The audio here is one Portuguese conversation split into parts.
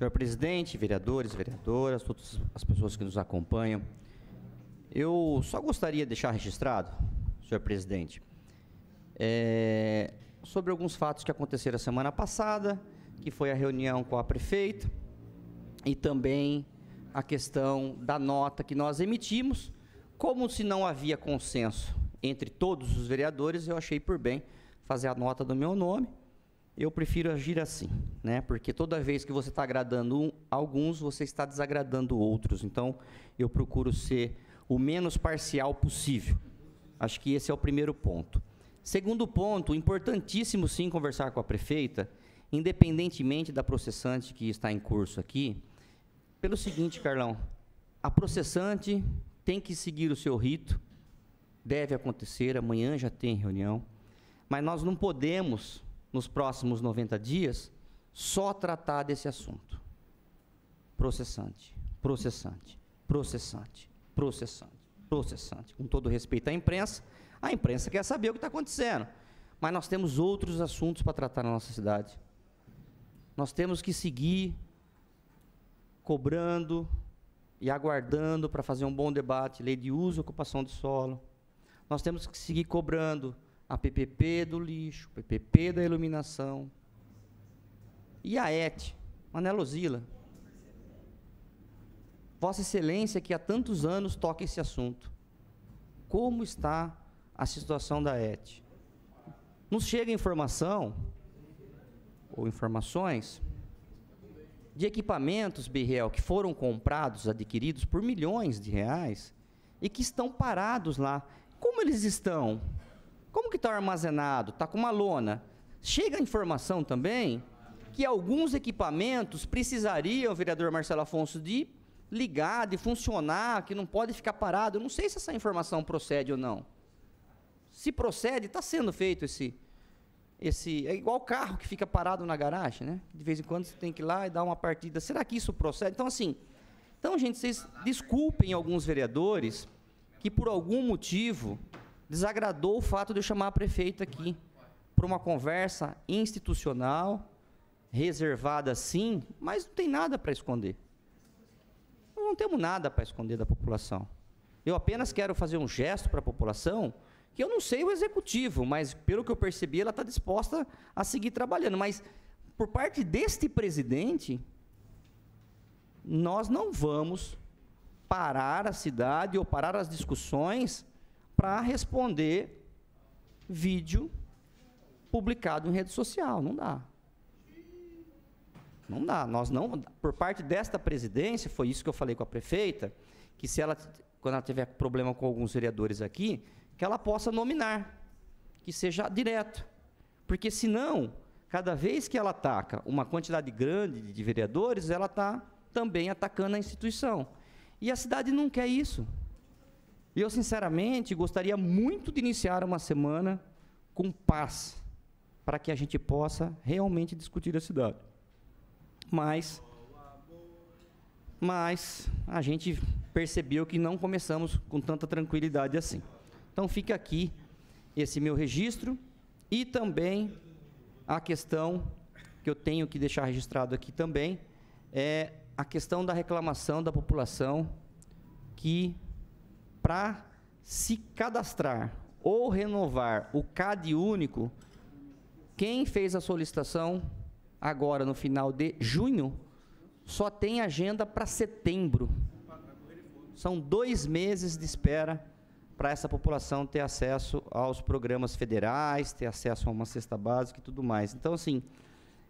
Senhor presidente, vereadores, vereadoras, todas as pessoas que nos acompanham, eu só gostaria de deixar registrado, senhor presidente, é, sobre alguns fatos que aconteceram a semana passada, que foi a reunião com a prefeita, e também a questão da nota que nós emitimos, como se não havia consenso entre todos os vereadores, eu achei por bem fazer a nota do meu nome. Eu prefiro agir assim, né? Porque toda vez que você está agradando um, alguns, você está desagradando outros. Então, eu procuro ser o menos parcial possível. Acho que esse é o primeiro ponto. Segundo ponto, importantíssimo sim conversar com a prefeita, independentemente da processante que está em curso aqui, pelo seguinte, Carlão, a processante tem que seguir o seu rito, deve acontecer, amanhã já tem reunião, mas nós não podemos, nos próximos 90 dias, só tratar desse assunto. Processante, processante, processante, processante, processante. Com todo respeito à imprensa, a imprensa quer saber o que está acontecendo, mas nós temos outros assuntos para tratar na nossa cidade. Nós temos que seguir cobrando e aguardando para fazer um bom debate, lei de uso e ocupação de solo. Nós temos que seguir cobrando a PPP do lixo, PPP da iluminação. E a ET, Manela Zila. Vossa Excelência, que há tantos anos toca esse assunto. Como está a situação da ET? Nos chega informação, ou informações, de equipamentos, Birrell, que foram comprados, adquiridos por milhões de reais e que estão parados lá. Como eles estão? Como que está armazenado? Está com uma lona. Chega a informação também que alguns equipamentos precisariam, vereador Marcelo Afonso, de ligar, de funcionar, que não pode ficar parado. Eu não sei se essa informação procede ou não. Se procede, está sendo feito esse, esse é igual carro que fica parado na garagem, né? De vez em quando você tem que ir lá e dar uma partida. Será que isso procede? Então assim, então gente, vocês desculpem alguns vereadores que por algum motivo desagradou o fato de eu chamar a prefeita aqui para uma conversa institucional, reservada sim, mas não tem nada para esconder. Nós não temos nada para esconder da população. Eu apenas quero fazer um gesto para a população que eu não sei o executivo, mas pelo que eu percebi, ela está disposta a seguir trabalhando. Mas por parte deste presidente, nós não vamos parar a cidade ou parar as discussões para responder vídeo publicado em rede social. Não dá. Não dá. Nós não, por parte desta presidência, foi isso que eu falei com a prefeita, que se ela, quando ela tiver problema com alguns vereadores aqui, que ela possa nominar, que seja direto. Porque senão, cada vez que ela ataca uma quantidade grande de vereadores, ela está também atacando a instituição. E a cidade não quer isso. Eu, sinceramente, gostaria muito de iniciar uma semana com paz, para que a gente possa realmente discutir a cidade. Mas, mas a gente percebeu que não começamos com tanta tranquilidade assim. Então fica aqui esse meu registro e também a questão que eu tenho que deixar registrado aqui também é a questão da reclamação da população que para se cadastrar ou renovar o CAD único, quem fez a solicitação agora no final de junho só tem agenda para setembro. São dois meses de espera para essa população ter acesso aos programas federais, ter acesso a uma cesta básica e tudo mais. Então, assim,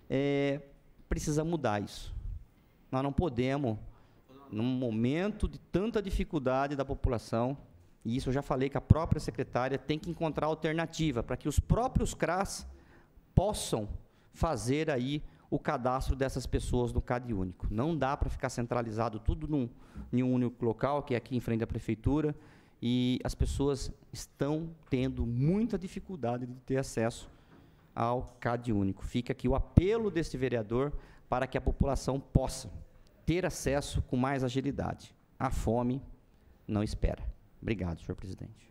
é, precisa mudar isso. Nós não podemos, num momento de tanta dificuldade da população, e isso eu já falei que a própria secretária tem que encontrar alternativa para que os próprios CRAS possam fazer aí o cadastro dessas pessoas no CAD único. Não dá para ficar centralizado tudo num, em um único local, que é aqui em frente à prefeitura, e as pessoas estão tendo muita dificuldade de ter acesso ao CAD único. Fica aqui o apelo deste vereador para que a população possa ter acesso com mais agilidade. A fome não espera. Obrigado, senhor presidente.